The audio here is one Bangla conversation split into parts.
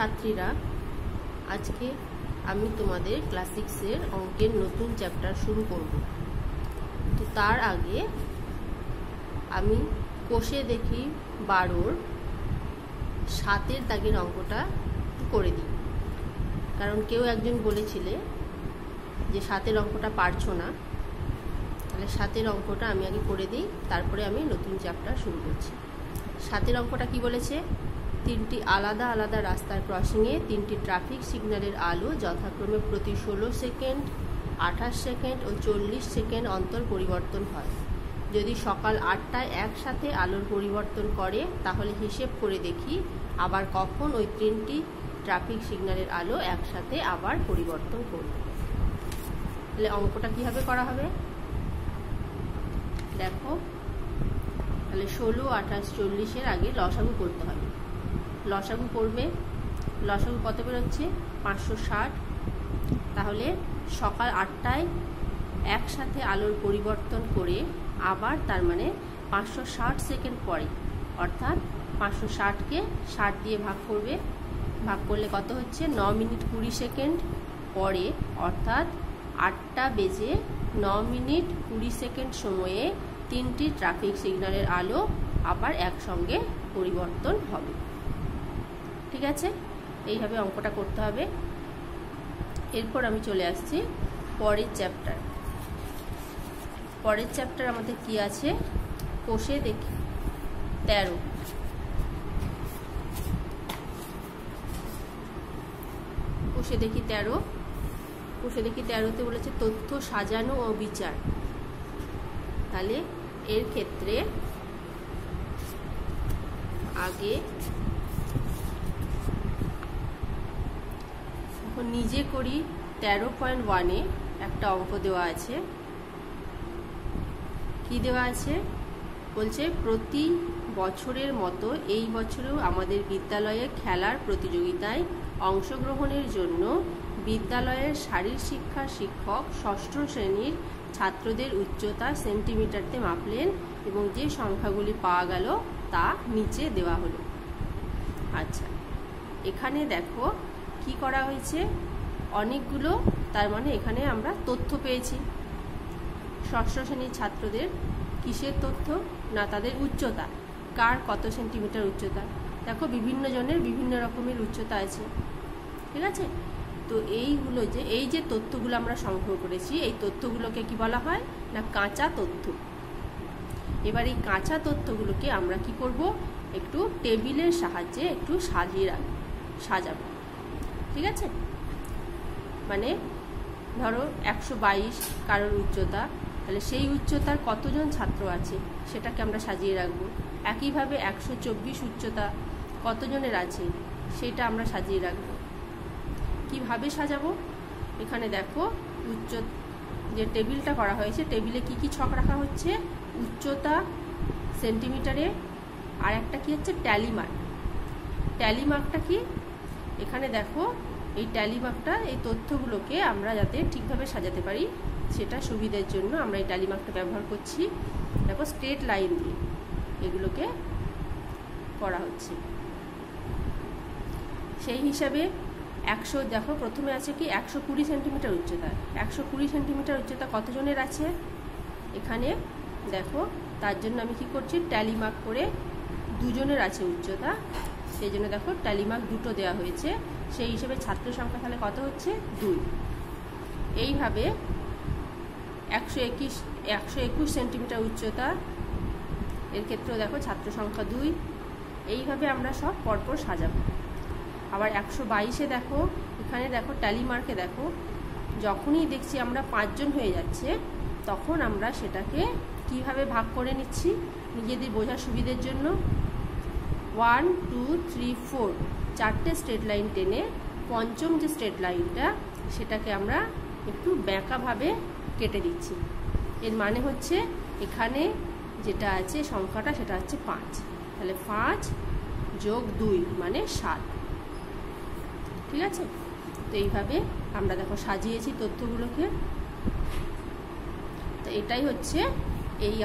ছাত্রীরা, আজকে আমি তোমাদের ক্লাস সিক্সের অঙ্কের নতুন চ্যাপ্টার শুরু করব। তো তার আগে আমি কোষে দেখি বারোর সাতের দাগের অঙ্কটা করে দিই। কারণ কেউ একজন বলেছিলে যে সাতের অঙ্কটা পারছ না। তাহলে সাতের অঙ্কটা আমি আগে করে দিই, তারপরে আমি নতুন চ্যাপ্টার শুরু করছি। সাতের অঙ্কটা কি বলেছে? তিনটি আলাদা আলাদা রাস্তার ক্রসিংয়ে তিনটি ট্রাফিক সিগন্যালের আলো যথাক্রমে প্রতি ষোলো সেকেন্ড, আঠাশ সেকেন্ড ও চল্লিশ সেকেন্ড অন্তর পরিবর্তন হয়। যদি সকাল আটটায় একসাথে আলোর পরিবর্তন করে, তাহলে হিসেব করে দেখি আবার কখন ওই তিনটি ট্রাফিক সিগন্যালের আলো একসাথে আবার পরিবর্তন করবে। তাহলে অঙ্কটা কীভাবে করা হবে? দেখো, তাহলে ষোলো, আঠাশ, চল্লিশের আগে লসাগু করতে হবে। লসাগু করবে লসাগু কত বেরোচ্ছে? পাঁচশো ষাট। তাহলে সকাল আটটায় একসাথে আলোর পরিবর্তন করে আবার তার মানে পাঁচশো ষাট সেকেন্ড পরে, অর্থাৎ পাঁচশো ষাটকে ষাট দিয়ে ভাগ করবে। ভাগ করলে কত হচ্ছে? ন মিনিট কুড়ি সেকেন্ড পরে, অর্থাৎ আটটা বেজে ন মিনিট কুড়ি সেকেন্ড সময়ে তিনটি ট্রাফিক সিগন্যালের আলো আবার একসঙ্গে পরিবর্তন হবে। ঠিক আছে? এইভাবে অঙ্কটা করতে হবে। এরপর আমি চলে আসছি পরের চ্যাপ্টার পরের চ্যাপ্টার আমাদের কি আছে? কোষে দেখি। তেরো। কোষে দেখি তেরো। কোষে দেখি তেরোতে বলেছে তথ্য সাজানো ও বিচার। তাহলে এর ক্ষেত্রে আগে এখন নিজে করি, তেরো পয়েন্ট ওয়ানে একটা অঙ্ক দেওয়া আছে। কি দেওয়া আছে? বলছে, প্রতি বছরের মতো এই বছরেও আমাদের বিদ্যালয়ে খেলার প্রতিযোগিতায় অংশগ্রহণের জন্য বিদ্যালয়ের শারীর শিক্ষা শিক্ষক ষষ্ঠ শ্রেণির ছাত্রদের উচ্চতা সেন্টিমিটারতে মাপলেন এবং যে সংখ্যাগুলি পাওয়া গেল তা নিচে দেওয়া হলো। আচ্ছা এখানে দেখো কি করা হয়েছে? অনেকগুলো, তার মানে এখানে আমরা তথ্য পেয়েছি। ষষ্ঠ শ্রেণির ছাত্রদের কিসের তথ্য? না, তাদের উচ্চতা। কার কত সেন্টিমিটার উচ্চতা? দেখো, বিভিন্ন জনের বিভিন্ন রকমের উচ্চতা আছে। ঠিক আছে? তো এইগুলো যে, এই যে তথ্যগুলো আমরা সংগ্রহ করেছি, এই তথ্যগুলোকে কি বলা হয়? না, কাঁচা তথ্য। এবার এই কাঁচা তথ্যগুলোকে আমরা কি করব? একটু টেবিলের সাহায্যে একটু সাজিয়ে রাখব সাজাবো। ঠিক আছে? মানে ধরো একশো বাইশ কারোর উচ্চতা, তাহলে সেই উচ্চতার কতজন ছাত্র আছে সেটাকে আমরা সাজিয়ে রাখব। একইভাবে একশো চব্বিশ উচ্চতা কতজনের আছে সেটা আমরা সাজিয়ে রাখব। কীভাবে সাজাবো? এখানে দেখো উচ্চ, যে টেবিলটা করা হয়েছে, টেবিলে কি কি ছক রাখা হচ্ছে? উচ্চতা সেন্টিমিটারে, আর একটা কি হচ্ছে? ট্যালিমার্ক ট্যালিমার্কটা কি? এখানে দেখো এই ট্যালিমার্কটা এই তথ্যগুলোকে আমরা যাতে ঠিকভাবে সাজাতে পারি, সেটা সুবিধার জন্য আমরা এই ট্যালিমার্কটা ব্যবহার করছি। দেখো স্ট্রেট লাইন দিয়ে এগুলোকে করা হচ্ছে। সেই হিসাবে একশো, দেখো প্রথমে আছে কি, একশো কুড়ি সেন্টিমিটার উচ্চতা। একশো কুড়ি সেন্টিমিটার উচ্চতা কতজনের আছে? এখানে দেখো, তার জন্য আমি কি করছি ট্যালিমার্ক করে দুজনের আছে উচ্চতা। সেই জন্য দেখো ট্যালিমার্ক দুটো দেওয়া হয়েছে। সেই হিসেবে ছাত্র সংখ্যা তাহলে কত হচ্ছে? দুই। এইভাবে একশো একুশ একশো একুশ সেন্টিমিটার উচ্চতা, এর ক্ষেত্রেও দেখো ছাত্র সংখ্যা দুই। এইভাবে আমরা সব পরপর সাজাবো। আবার একশো বাইশে দেখো, এখানে দেখো ট্যালিমার্কে দেখো, যখনই দেখছি আমরা পাঁচজন হয়ে যাচ্ছে, তখন আমরা সেটাকে কীভাবে ভাগ করে নিচ্ছি? নিজেদের বোঝার সুবিধের জন্য ওয়ান টু থ্রি ফোর চারটে স্ট্রেট লাইন টেনে পঞ্চম যে স্ট্রেট লাইনটা সেটাকে আমরা একটু ব্যাঁকাভাবে কেটে দিচ্ছি। এর মানে হচ্ছে এখানে যেটা আছে সংখ্যাটা, সেটা হচ্ছে পাঁচ। তাহলে পাঁচ যোগ দুই মানে সাত। ঠিক আছে? তো এইভাবে আমরা দেখো সাজিয়েছি তথ্যগুলোকে। তো এটাই হচ্ছে এই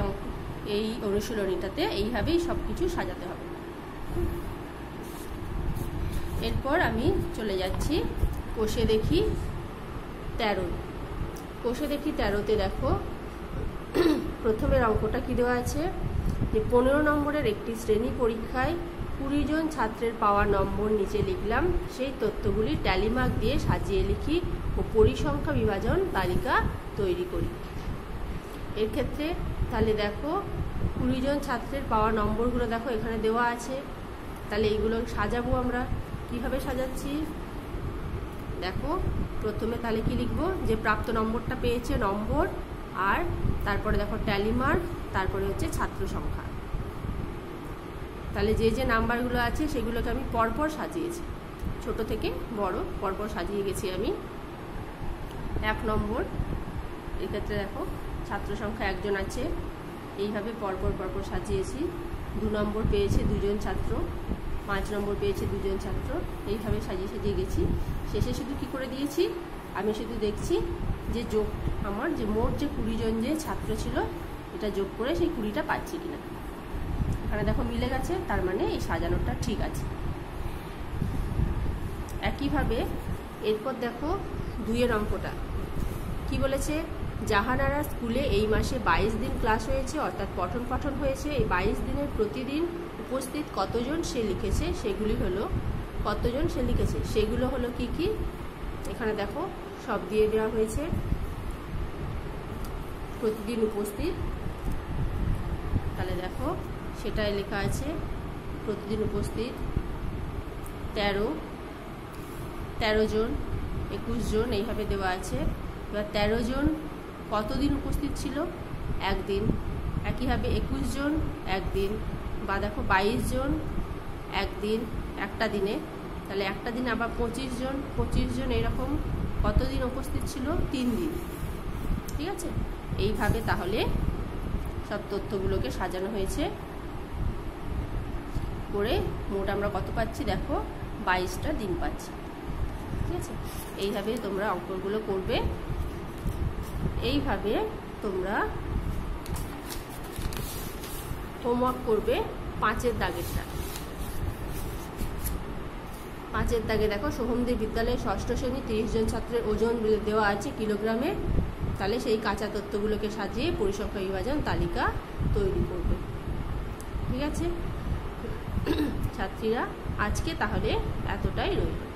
এই অনুশীলনীটাতে এইভাবেই সব কিছু সাজাতে হবে। এরপর আমি চলে যাচ্ছি। কষে দেখি তেরো। কষে দেখি তেরোতে দেখো, প্রথমের অঙ্কটা কী দেওয়া আছে? যে পনেরো নম্বরের একটি শ্রেণি পরীক্ষায় কুড়ি জন ছাত্রের পাওয়া নম্বর নিচে লিখলাম। সেই তথ্যগুলি ট্যালিমার্ক দিয়ে সাজিয়ে লিখি ও পরিসংখ্যা বিভাজন তালিকা তৈরি করি। এর ক্ষেত্রে তাহলে দেখো, কুড়ি জন ছাত্রের পাওয়া নম্বরগুলো দেখো এখানে দেওয়া আছে। তাহলে এইগুলো সাজাবো আমরা। কীভাবে সাজাচ্ছি? দেখো, প্রথমে তাহলে কি লিখব? যে প্রাপ্ত নম্বরটা পেয়েছে নম্বর, আর তারপরে দেখো ট্যালিমার্ক তারপরে হচ্ছে ছাত্র সংখ্যা। তাহলে যে যে নাম্বারগুলো আছে সেগুলোকে আমি পরপর সাজিয়েছি। ছোট থেকে বড়, পরপর সাজিয়ে গেছি আমি। এক নম্বর, এক্ষেত্রে দেখো, ছাত্র সংখ্যা একজন আছে। এইভাবে পরপর পরপর সাজিয়েছি। দু নম্বর পেয়েছে দুজন ছাত্র, পাঁচ নম্বর পেয়েছে দুজন ছাত্র। এইভাবে সাজিয়ে সাজিয়ে গেছি। শেষে শুধু কি করে দিয়েছি? আমি শুধু দেখছি যে যোগ আমার, যে মোট যে কুড়িজন যে ছাত্র ছিল, এটা যোগ করে সেই কুড়িটা পাচ্ছি কিনা। এখানে দেখো মিলে গেছে, তার মানে এই সাজানোটা ঠিক আছে। একইভাবে এরপর দেখো দুইয়ের অঙ্কটা। কি বলেছে? জাহানারা স্কুলে এই মাসে বাইশ দিন ক্লাস হয়েছে, অর্থাৎ পঠন পাঠন হয়েছে। এই বাইশ দিনের প্রতিদিন উপস্থিত কতজন সে লিখেছে, সেগুলি হলো, কতজন সে লিখেছে, সেগুলো হলো কি কি? এখানে দেখো, সব দিয়ে দেওয়া হয়েছে। প্রতিদিন উপস্থিত। তাহলে দেখো, সেটাই লেখা আছে, প্রতিদিন উপস্থিত। তেরো তেরো জন, একুশ জন, এইভাবে দেওয়া আছে। এবার তেরো জন কতদিন উপস্থিত ছিল? একদিন। একইভাবে একুশ জন, একদিন। বা দেখো বাইশ জন, একদিন। একটা দিনে। তাহলে একটা দিন আবার পঁচিশ জন পঁচিশ জন এরকম কতদিন উপস্থিত ছিল? তিন দিন। ঠিক আছে? এইভাবে তাহলে সব তথ্যগুলোকে সাজানো হয়েছে। করে মোট আমরা কত পাচ্ছি? দেখো, বাইশটা দিন পাচ্ছি। ঠিক আছে? এইভাবে তোমরা অঙ্কগুলো করবে। এইভাবে তোমরা হোমওয়ার্ক করবে পাঁচের দাগেরটা। পাঁচের দাগে দেখো, সোহমদের বিদ্যালয়ে ষষ্ঠ শ্রেণি তিরিশ জন ছাত্রের ওজন দেওয়া আছে কিলোগ্রামে। তাহলে সেই কাঁচা তত্ত্বগুলোকে সাজিয়ে পরিসংখ্যা বিভাজন তালিকা তৈরি করবে। ঠিক আছে? ছাত্রীরা, আজকে তাহলে এতটাই রইল।